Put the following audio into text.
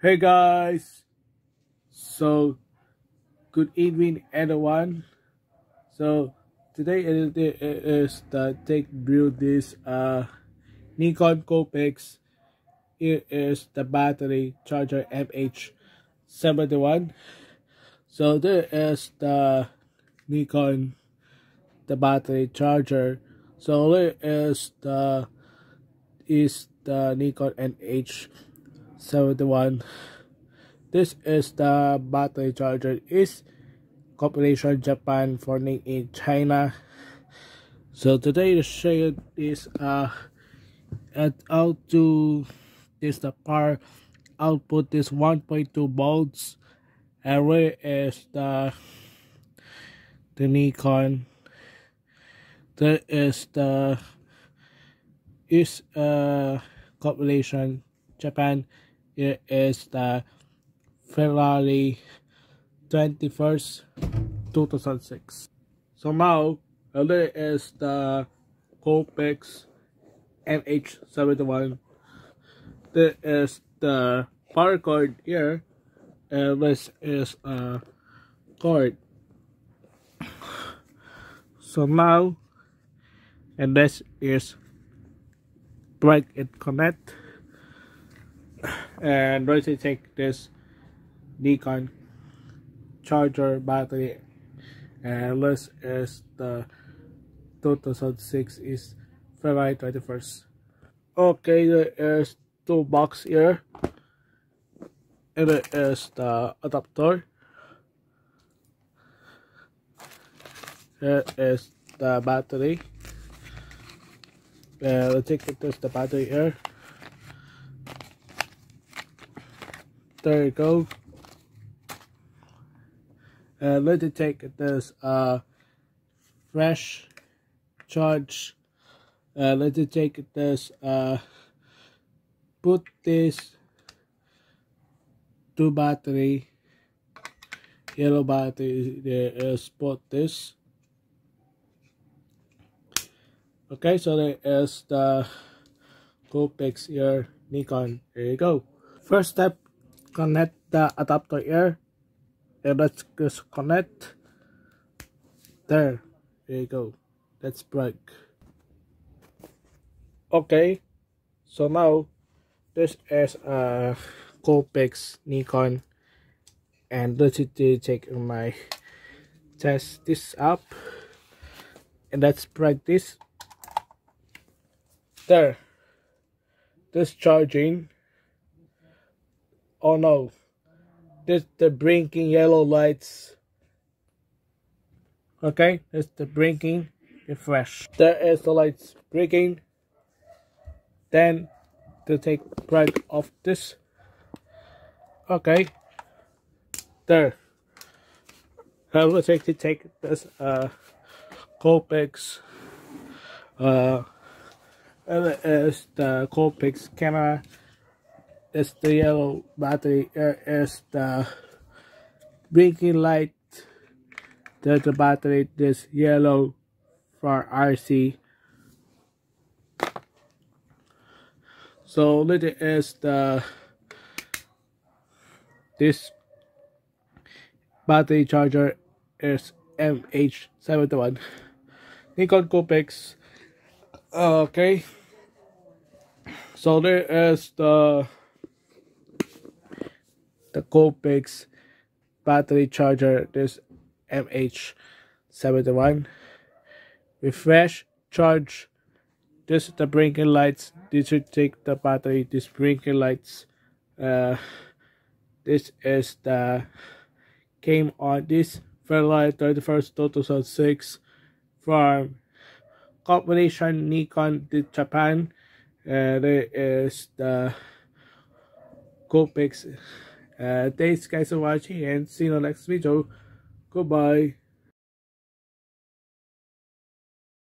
Hey guys, so good evening everyone. So today it is the take build this uh Nikon Coolpix. It is the battery charger MH71. So there is the Nikon the battery charger. So there is the is the Nikon MH71 this is the battery charger. Is Corporation Japan for made in China. So today to show you this uh at out to this the power output is 1.2 volts. And where is the the Nikon? There is the is uh Corporation Japan it is the February 21st 2006 so now there is the Coolpix MH71 This is the power cord here and this is a cord. So now and this is plug it connect and I take this Nikon charger battery and this is the 2006 is February 21st okay there is two box here. And it is the adapter. Here is the battery. Uh, let's take this the battery here there you go. Uh, let me take this uh fresh charge. Uh, let me take this uh put this two battery yellow battery there is put this. Okay so there is the Coolpix here Nikon. There you go. First step connect the adapter here. And let's just connect. There. There you go. That's break. Okay. So now this is a Coolpix Nikon. And let's take my test this up. And let's break this. There. This charging oh no. This the blinking yellow lights. Okay it's the blinking refresh. There is the lights blinking then to take break off this. Okay. There I will take to take this uh Coolpix uh is the Coolpix camera. It's the yellow battery. Eh, is the blinking light. There's the battery. This yellow for RC. So little is the this battery charger is MH71 Nikon Coolpix okay so there is the the Coolpix battery charger this MH71 refresh charge this is the blinking lights this should take the battery this blinking lights uh this is the came on this February 31st 2006 from Corporation Nikon Japan uh, there is the Coolpix. Uh, thanks guys for watching and see you in the next video. Goodbye.